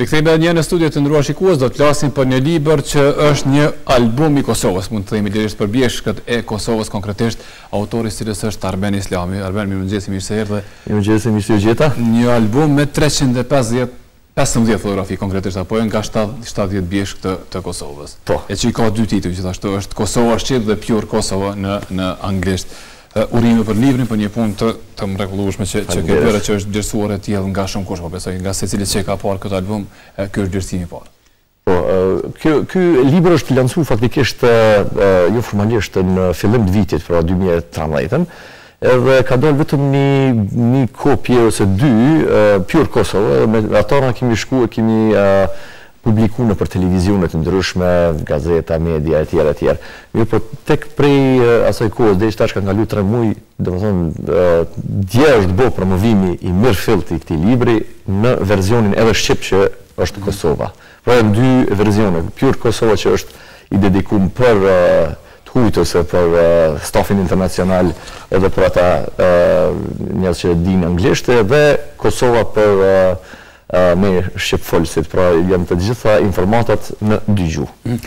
Rikthehemi edhe një herë në studio të nderuar shikues, do të flasim për një libër që është një album i Kosovës, mund të themi lirisht për bjeshkët e Kosovës konkretisht, Autori i të cilës është Arben Islami. Arben, mirëmëngjesi, mirë se erdhe. Mirëmëngjesi, mirë se ju gjeta. Një album me treqind e pesëdhjetë, pesëmbëdhjetë fotografi konkretisht apo jo, nga shtatë, shtatëdhjetë bjeshkë të, të Kosovës. Po. E që i ka dy tituj, gjithashtu është Kosova Shqip dhe Pure Kosovo në, në anglisht. Eh, urime për librin, për një punë të, të mrekullueshme që, që ke Faleminderit. bërë, që është vlerësuar e tillë nga shumë kush, po besoj, nga secili që e ka parë këtë album, eh, ky është vlerësimi i parë. Po, ky ky libër është lançu faktikisht jo formalisht në fillim të vitit, pra dy mijë e trembëdhjetë, edhe ka dalë vetëm një një kopje ose dy, Pure Kosovo, edhe me ato na kemi shku e kemi publiku napër televizione të ndryshme, gazeta, media etj etj. Mirëpo tek prej asaj kohe deri tash kanë kalu tre muaj, Domethënë, dje është bo promovimi i mirëfilltë i këtij libri në verzionin edhe shqip që është Kosova. Pra janë dy verzione, Pure Kosova që është i dedikum për të hujtë ose për stafin internacional edhe për ata njerëz që dinë anglisht dhe Kosova për Me shqip folësit, pra janë të gjitha informatat në dy gjuhë.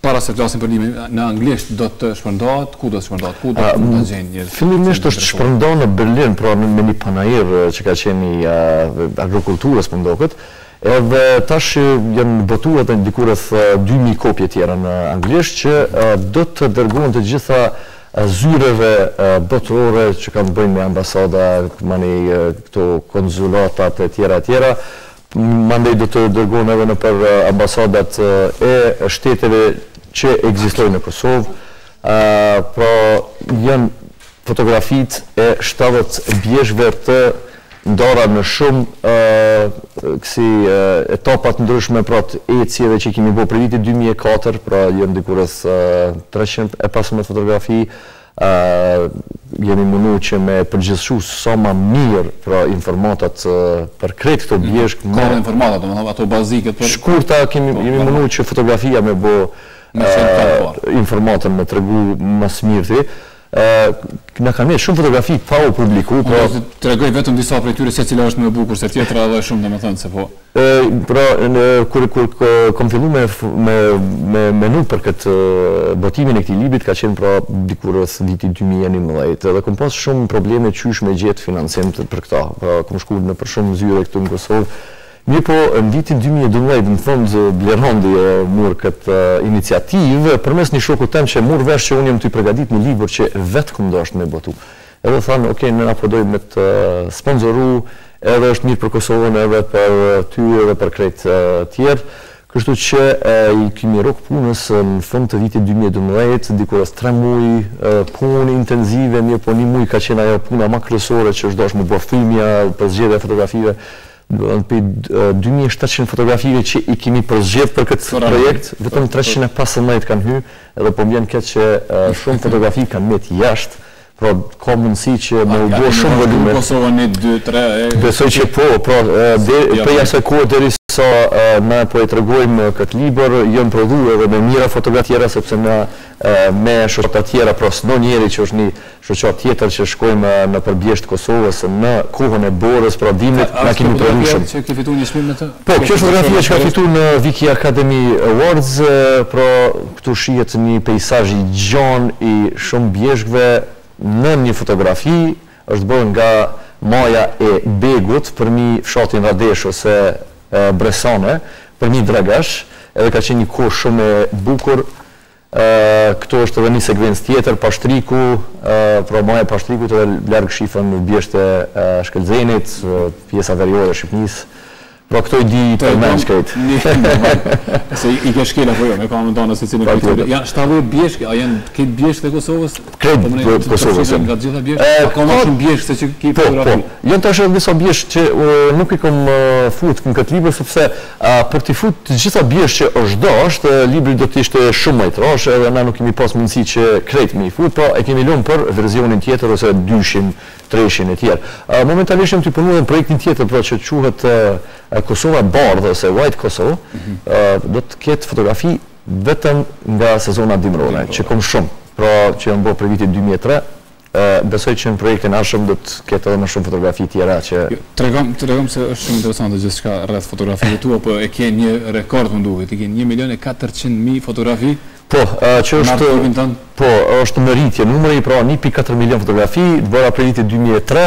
Para se flasim për ndihmën, në anglisht do të shpërndahet, ku do të shpërndahet, ku do mund ta gjejnë njerëzit? Fillimisht është shpërnda në Berlin, pra me një panair që ka qenë i agrikulturës po më duket, edhe tash janë botu edhe diku rreth dy mijë kopje tjera në anglisht që do të dërgohen të gjitha zyreve botërore që kanë bëjnë me ambasada, manej këto konzulatat e tjera e tjera, mandej do të dërgohen edhe nëpër ambasadat e shteteve që ekzistojnë në Kosovë, pra janë fotografitë e shtatëdhjetë bjeshkëve të Ndara në shumë kësi etapa të ndryshme pra të ecjeve që i kemi bo prej viti dy mijë e katër, pra janë diku rreth treqind e pesëmbëdhjetë fotografi, jemi munu që me përgjithësu sa ma mirë pra informatat për krejt këto bjeshkë, Ka edhe informata domethënë ato bazike për shkurta po jemi munu që fotografia me bo informatën me tregu mas mirti, Na kanë met shumë fotografi pa u publiku, po. Unë do të tregoj vetëm disa prej tyre secila është më e bukur se tjetra dhe shumë domethënëse, po. Pra, kur kom fillu me me me menu për këtë botimin e këtij librit ka qenë pra diku rreth vitit dy mijë e njëmbëdhjetë dhe kom pas shumë probleme qysh me gjetë financim për këtë. Pra kom shku nëpër shumë zyre këtu në Kosovë, Mirëpo, në vitin dy mijë e dymbëdhjetë më fund Blerandi e mur këtë iniciativë përmes një shokut tem qe mur vesh qe unë jam tu i pregadit një libër qe vet kom dashtë me botu. Edhe thanë, ok ne na po dojmë me të sponzoru edhe është mirë për Kosovën edhe për ty edhe për krejt tjerë. Kështu qe i kemi rrok punës në fund të vitit dy mijë e dymbëdhjetë diku rreth tre muj punë intenzive mirëpo një muj ka qenë ajo puna ma kryesore që është dashtë me bo, domethënë përzgjedhja e fotografive Domethënë prej dy mijë e shtatëqind fotografive që i kemi përzgjedh për këtë projekt, vetëm treqind e pesëmbëdhjetë kanë hy edhe po më vjen keq që shumë fotografi kanë met jashtë, pra ka mundësi që me u bo shumë volume. A keni vazhdu Kosova ni dy tre e. Besoj që po, pra deri prej asaj kohe deri sa na po e tregojm kët libër jon prodhu edhe me mijra fotografi tjera sepse na me shoqata tjera pra çdo njeri që është ni shoqatë tjetër që shkojmë nëpër bjeshkë të Kosovës në kohën e borës, pra dimrit, na kemi prodhu shumë. Kjo është fotografia që ke fitu një çmim me të? Po, kjo është fotografia që kam fitu në Wiki Academy Awards, pra këtu shihet një peisazh i gjan i shumë bjeshkëve në një fotografi, është bë nga maja e Begut përmbi fshatin Radesh ose Bresane, përmbi Dragash, edhe ka qenë një kohë shumë e bukur Këtu është edhe ni sekvencë tjetër, Pashtriku, pra maja e Pashtrikut edhe larg shifën bjeshkët e Shkëlzenit, pjesa veriore e Shqipnisë. Pra këto i di përmend krejt. Se i ke shkel apo jo, me kamë, nda në secilin prej tyre. Janë shtatëdhjetë bjeshkë, a janë të krejt bjeshkët e Kosovës? krejt Kosovës janë. Ka më shumë bjeshkë se që i ki fotografi. Po, po. Janë tash edhe disa bjeshkë që nuk i kam fut në këtë libër sepse për t'i fut të gjitha bjeshkët që është dashtë, libri do të ishte shumë më i trashë edhe na nuk kemi pas mundësi që krejt me i fut, pra e kemi lënë për versionin tjetër ose dyshin, treshin etj. Momentalisht jam tu punu edhe në projektin tjetër, pra që quhet Kosova e Bardhë ose White Kosovo, do të ketë fotografi, Vetëm nga sezonat dimërore, që kom shumë, pra që jan bo prej vitit dy mijë e tre, besoj që në projektin e ardhshëm do të ketë edhe më shumë fotografi tjera që. Tregom, tregom se është shumë interesante gjithçka rreth fotografive të tua, po e ke një rekord më duket, i ke një milion e katërqind mijë fotografi. Po, që është. Në arkivin tënd? Po, është në rritje numri, pra një pikë katër milion fotografi, të bëra prej vitit dy mijë e tre,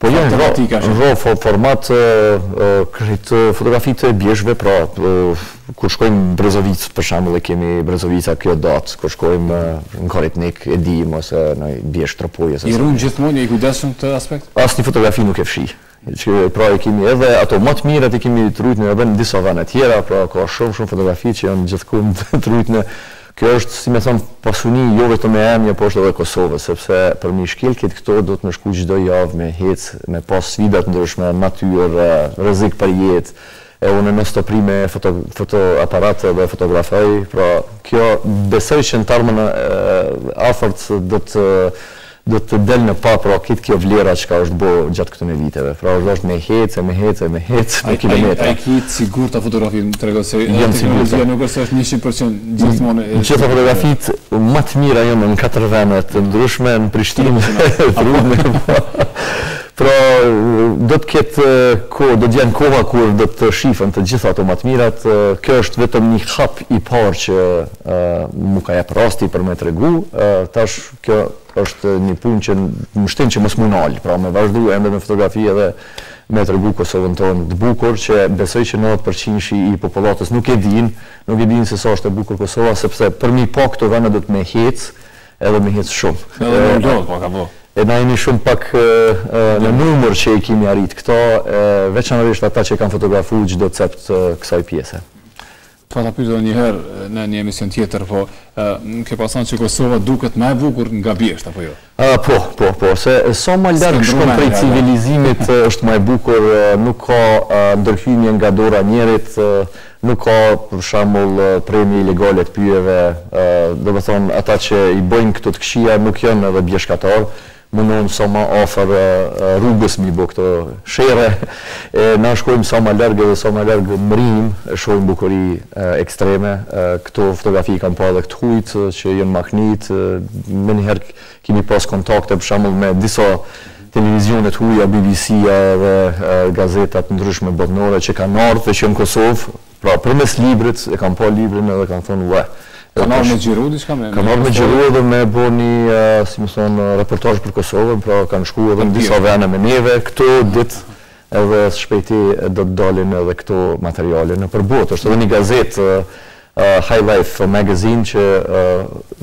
Po jo, në format këto fotografitë e bjeshkëve, pra, kur shkojmë në Brezovicë, për shembull, e kemi Brezovica kjo datë, kur shkojmë në Koritnik, e dijmë, ose në bjeshkë, Tropojë, ose... I run gjithmonë, je i kujdesshëm këtë aspekt? Asnjë fotografi nuk e fshi. Pra, i kemi edhe ato ma të mirat, i kemi të rujtne edhe në disa vene tjera, pra, ka shumë, shumë fotografi që janë gjithkund të rujtne Kjo është si me thënë pasuni jo vetëm e emja po është edhe e Kosovës sepse për mi shkel këtë këto duhet me shku çdo javë me hec me pas sfida të ndryshme natyrë rrezik për jetë e unë n'ato pri me fotoaparat edhe fotografoj pra kjo besoj që në të ardhmen e afërt do të Do të del në pah pra kitë kjo vlera çka është bo gjatë këtyre viteve. Pra është dashtë me hecë e me hecë e me hecë me kilometra. A i ki të sigurta fotografitë më trego se edhe teknologjia nuk është se është njëqind për qind gjithmonë e sigurtë. Gjitha fotografitë ma të mira jon në katër vene të ndryshme në Prishtinë rruhen pra. Pra do të ketë kohë do të jenë koha kur do të shifen të gjitha ato ma të mirat. Kjo është vetëm një hap i parë që mu ka jepë rasti për me tregu. Tash Kjo është një punë që më shtin që mos m'u nal, pra me vazhdu ende me fotografu edhe me tregu Kosovën tonë t'bukur që besoj që nëntëdhjetë përqindshi i popullatës nuk e dinë, nuk e dinë se sa është e bukur Kosova sepse për mi pa këto vende duhet me hecë edhe me hecë shumë. Edhe me u lodh pak apo? E na jemi shumë pak në numër që i kemi arrit këto, veçanërisht ata që e kanë fotografu çdo cep të kësaj pjese. Po ta pyes edhe një herë në një emision tjetër, po ke parasysh që Kosova duket më e bukur nga bjeshkët, apo jo? Po, po, po, se sa më larg shkon prej civilizimit është më e bukur, nuk ka ndërhyrje nga dora e njerit, nuk ka për shembull prerje ilegale të pyjeve, domethënë ata që i bëjnë këto të këqija nuk janë edhe bjeshkatarë. Munohen sa ma afër rrugës mi bo këto sherre e na shkojmë sa ma larg edhe sa ma larg mrijmë e shohim bukuri ekstreme këto fotografi i kan pa edhe këta t'hujt që jon maknit menjëher kimi pas kontakte për shembull me disa televizione të huja bbc-ja edhe gazeta të ndryshme botnore që kan ardh edhe që jon në Kosovë Pra përmes librit, e kan pa librin edhe kan thonë uau. Kan ardh me xhiru diçka me. Kan ardh me xhiru edhe me bo ni, si me thon, reportazh për Kosovën, pra kan shku edhe në disa vene me neve këto dit edhe shpejti do të dalin edhe këto materiale nëpër botë. Është edhe ni gazetë High Life Magazine që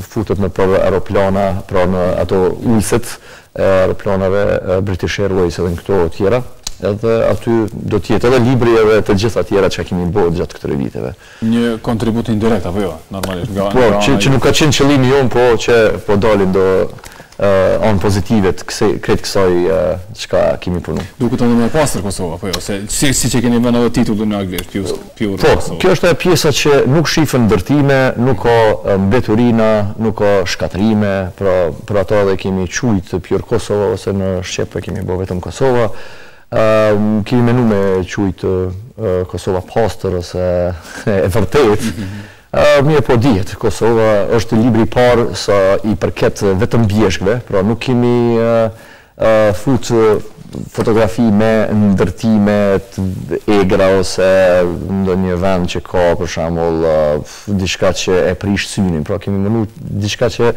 futet nëpër aeroplana, pra në ato ulëset, e aeroplaneve British Airways edhe në këto tjera, edhe aty do të jetë edhe libri edhe të gjitha tjera çka kemi bo gjatë këtyre viteve. Një kontribut indirekt apo jo, normalisht, nga ana juaj. Po, që nuk ka qenë qëllimi jonë, po që po dalin do anë pozitive të krejt kësaj çka kemi punu. Duket edhe më e pastër Kosova, apo jo, se siç e keni vënë edhe titullin në anglisht, pure. Po, kjo është ajo pjesa që nuk shifën ndërtime, nuk ka mbeturina, nuk ka shkatërrime, pra për ata edhe kemi quajt Pure Kosovo ose në shqip e kemi bo vetëm Kosova. Kemi menu me quajt Kosova pastër ose e vërtetë. Mirëpo dihet, Kosova është libri i parë sa i përket vetëm bjeshkëve, pra nuk kemi futë fotografi me ndërtime të egra ose ndonjë vend që ka për shembull diçka që e prish synin, pra kemi menu diçka që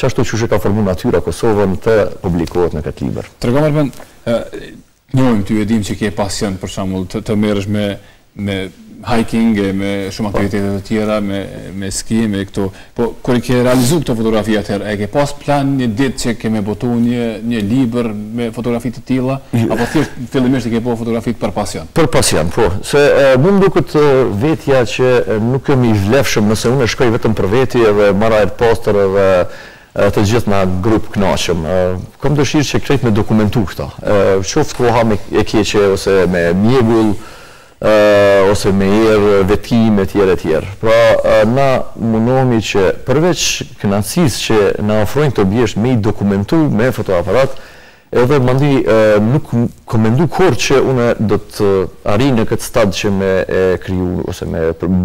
qashtu qysh e ka formu natyra Kosovën të publikohet në këtë libër. Tregom Arben, njohim ty e dimë që ke pasion për shembull të, të merresh me me hiking e me shumë po. aktivitete të tjera me me ski me këto po kur i ke realizu këto fotografi atëherë e ke pas plan një ditë që ke me botu një një libër me fotografi të tilla apo thjesht fillimisht i ke bo fotografi për pasion për pasion po se mu m'duket vetja që nuk jam i vlefshëm nëse unë shkoj vetëm për veti edhe marr ajër të pastër edhe Të gjithë n'grup kënaqëm. Kam dëshirë që krejt me dokumentu këto. Qoftë koha e keqe ose me mjegull ose me erë vetëtim etj etj. Pra na munohemi që përveç kënaqësisë që na ofrojnë këto bjeshkë me i dokumentu me fotoaparat Edhe mandej nuk kam mendu kurrë që unë do të arrij në këtë stad që me e kriju ose me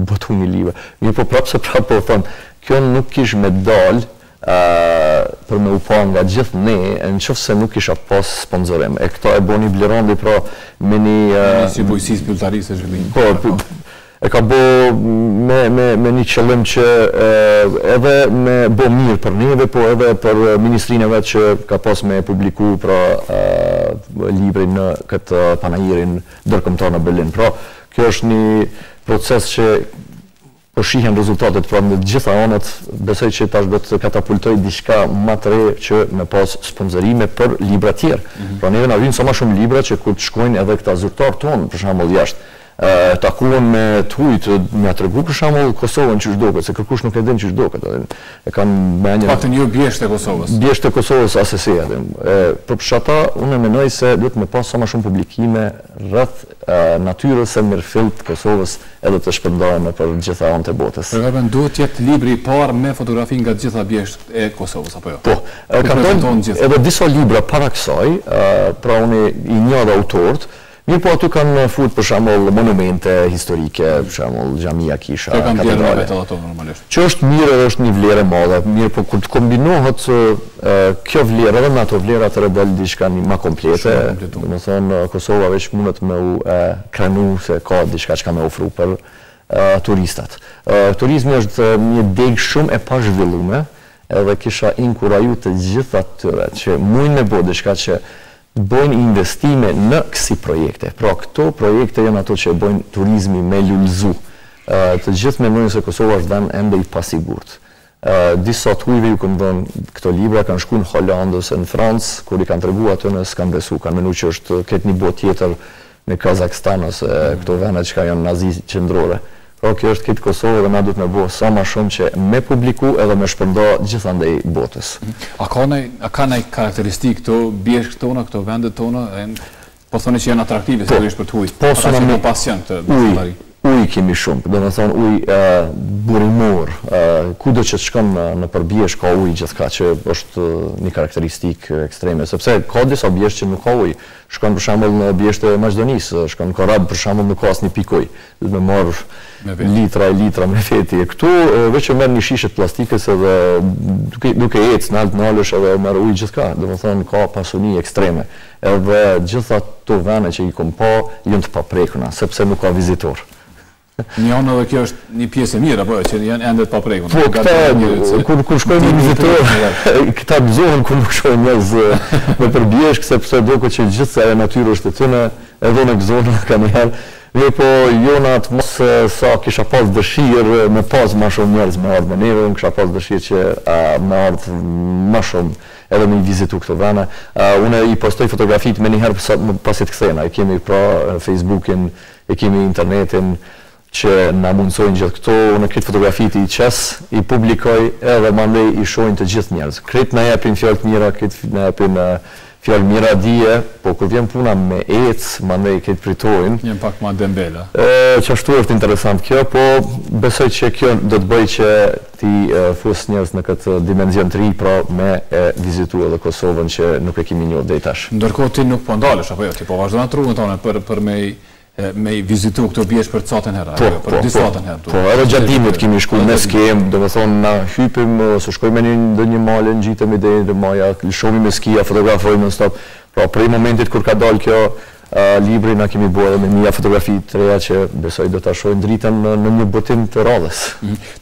botu një libër. Mirëpo prapë se prapë po thom, kjo nuk kish me dalë për me u pa nga gjithë ne në qoftë se nuk kisha pas sponsorim. E këta e boni Blerandi pra me një. Ministri i Bujqësisë, Pylltarisë e Zhvillimit të. Po, E ka bo me një qëllim që edhe me bo mirë për neve, po edhe për ministrinë e vet që ka pas me e publiku pra librin në këtë panairin ndërkombëtar në Berlin. Pra, kjo është një proces që po shihen rezultatet pra në të gjitha anët, besoj që tash do të katapultojë diçka ma të re që me pas sponsorime për libra të tjerë. Pra neve na vyjnë sa më shumë libra që kur të shkojnë edhe këta zyrtarë tonë, për shembull jashtë, takuan me të huajt me ja tregu për shembull Kosovën qysh duket, se kërkush nuk e din qysh duket, a din, e kanë menjën. Të paktën jo bjeshkët e Kosovës. Bjeshkët e Kosovës assesi, a din. E, për qata, unë menoj se duhet me pas sa ma shumë publikime rreth natyrës e mirëfilltë të Kosovës edhe të shpërndahen nëpër të gjitha anët e botës. Pra Arben duhet të jetë libri i parë me fotografi nga të gjitha bjeshkët e Kosovës, apo jo? Po, ka edhe disa libra para kësaj, pra unë i njoh edhe autorët, Mirëpo aty kanë fut për shembull monumente historike, për shembull xhamia, kisha, katedrale. Këto kanë vlerë me vete ato normalisht. Që është mirë edhe është një vlerë e madhe, mirëpo kur të kombinohet kjo vlerë edhe me ato vlera atëherë del diçka një ma komplete, domethënë Kosova veç mundet me u krenu se ka diçka çka me ofru për turistat. Turizmi është një degë shumë e pazhvillume edhe kisha inkuraju të gjithë atyre që mujnë me bo diçka që të bëjnë investime në kësi projekte. Pra këto projekte janë ato që e bojnë turizmin me lulëzu. Të gjithë menojnë se Kosova është vend ende i pasigurt. Disa të hujve ju kam dhënë këto libra, kanë shku në Holandë ose në Francë, kur i kanë tregu atyne, s'kanë besu, kanë menu që është krejt ni botë tjetër në Kazakstan ose këto vene çka janë n'Azi Qendrore pra kjo është krejt Kosova dhe na duhet me bo sa ma shumë që me publiku edhe me shpërnda gjithandej botës. A ka naj a ka naj karakteristikë këto bjeshkët tona këto vendet tona janë po thoni që janë atraktive sigurisht për të hujt po ata që po pas janë këtë bjeshkëtari ujë kemi shumë domethënë ujë burimor kudo që të shkon nëpër bjeshkë ka ujë gjithkah që është një karakteristikë ekstreme sepse ka disa bjeshkë që nuk ka ujë Shkon për shembull në bjeshkët e Maqedonisë, shkon në Korab për shembull nuk ka asnjë pikë ujë, duhet me marr litra e litra me veti e këtu veç që merr një shishe të plastikës edhe duke duke ecë nalt nalesh edhe merr ujë gjithkah, domethënë ka pasuni ekstreme edhe gjitha këto vene që i kom pa jon të paprekuna sepse nuk ka vizitorë. Në një anë edhe kjo është një pjesë e mirë, apo jo, që janë ende të paprekura. Po, këta, kur, kur shkojmë ne vizitorë, këta gëzohen kur nuk shohin njerëz nëpër bjeshkë, sepse duket që gjithë ajo natyrë është e tyne, edhe unë gëzohem edhe nganjëherë, mirëpo, jo në atë masë sa kisha pas dëshirë me pas ma shumë njerëz me ardhë me neve, unë kisha pas dëshirë që me ardhë ma shumë edhe me i vizitu këto vene. Unë i postoj fotografitë menjëherë pasi të kthehem, e kemi pra Facebookin, E kemi internetin që na mundësojnë gjithë këto, unë krejt fotografitë i qes, i publikoj edhe mandej i shohin të gjithë njerëzit. Krejt na japin fjalë të mira, krejt na japin fjalë miradije, po kur vjen puna me ecë, mandej krejt pritojnë. Janë pak ma dembela. Qashtu është interesant kjo, po besoj që kjo do të bëjë që t'i fus njerëz në këtë dimension të ri pra me e vizitu edhe Kosovën që nuk e kemi njoh dej tash. Ndërkohë ti nuk po ndalesh apo jo ti po vazhdon atë rrugën tënde për për me i me i vizitu këto bjeshkë për të satën herë apo jo për të disatën herë po edhe gjatë dimrit kemi shku me ski domethënë na hypim ose shkojmë në një ndonjë male ngjitemi deri te maja lëshomi me skija fotografojmë non stop pra prej momentit kur ka dalë kjo Libri na kemi bo edhe me mija fotografi të reja që besoj do ta shohin dritën në një botim të radhës.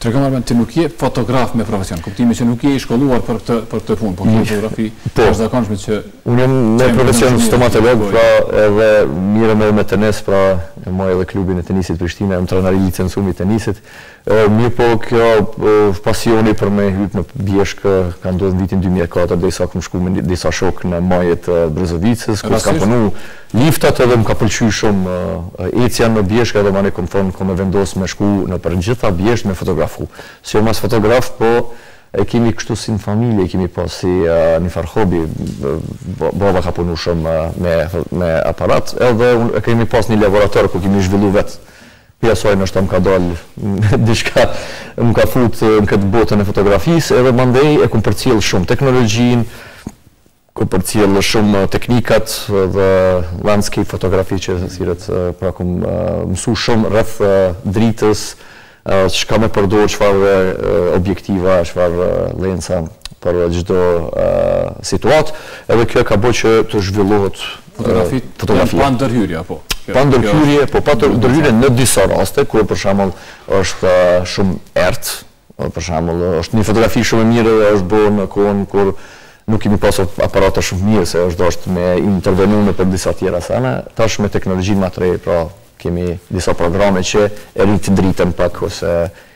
Tregom Arben, ti nuk je fotograf me profesion, kuptimi që nuk je i shkolluar për këtë për këtë punë, por ke një fotografi të jashtëzakonshme që Unë jam me profesion stomatolog, pra edhe mirrem me tenis, pra e maj edhe klubin e tenisit Prishtina, jam trajner i licencuar i tenisit, Mirëpo kjo pasioni për me hyp në bjeshkë ka ndodhë në vitin dy mijë e katër derisa kom shku me disa shokë në maje të Brezovicës ku s'kanë punu liftat edhe më ka pëlqy shumë ecja në bjeshkë edhe mandej kom thonë kom me vendos me shku nëpër gjitha bjeshkët me fotografu s'jom as fotograf po e kemi kështu si në familje e kemi pas si nifar hobi baba ka punu shumë me aparat edhe e kemi pas ni laborator ku kemi zhvillu vet Ja soi ndoshta më ka dalë diçka më ka fut në këtë botën e fotografisë edhe mandej e kum përcjell shumë teknologjinë kum përcjell shumë teknikat edhe landscape fotografi që thirret pra kum mësu shumë rreth dritës çka me përdor çfarë objektiva çfarë lensa për çdo situatë edhe kjo e ka bo që të zhvillohet Fotografitë fotografia. ka ndërhyrje apo pa ndërhyrje? Po pa ndërhyrje në disa raste, kur për shembull është shumë errët, për shembull, është një fotografi shumë e mirë dhe është bërë në kohën kur nuk kemi pasur aparate shumë mirë, se është dashtë me intervenu nëpër disa tjera sene, tash me teknologjinë ma të re, pra kemi disa programe që e rritë dritën pak ose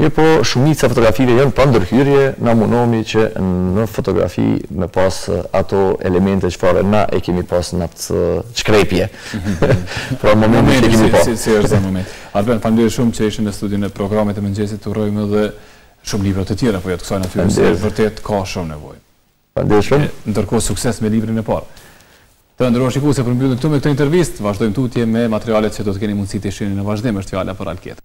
Mirëpo shumica e fotografive janë pa ndërhyrje, na munohemi që në fotografi me pas ato elemente çfarë na e kemi pas në atë shkrepje. Pra momentin që kemi pa. Momenti si është në moment. Arben, faleminderit shumë që ishe në studion e programit të mëngjesit, të urojmë edhe shumë libra të tjera përgjatë kësaj natyre se vërtet ka shumë nevojë. Faleminderit shumë. Ndërkohë sukses me librin e parë. Të nderuar shikues, e përmbyllim këtu me këtë intervistë, vazhdojmë tutje me materialet që do të keni mundësi të shihni në vazhdim, është fjala për Alketa.